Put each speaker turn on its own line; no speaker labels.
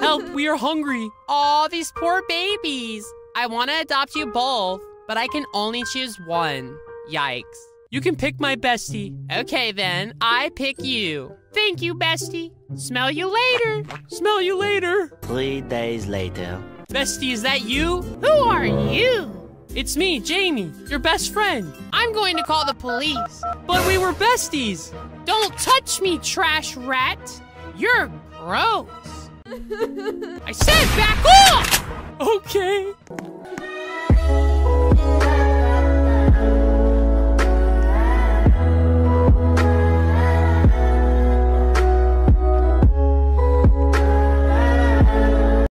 Help, we are hungry.
Aw, these poor babies. I want to adopt you both, but I can only choose one. Yikes.
You can pick my bestie.
Okay then, I pick you. Thank you, bestie. Smell you later.
Smell you later.
Three days later.
Bestie, is that you?
Who are you?
It's me, Jamie, your best friend.
I'm going to call the police.
But we were besties.
Don't touch me, trash rat. You're gross. I said back off!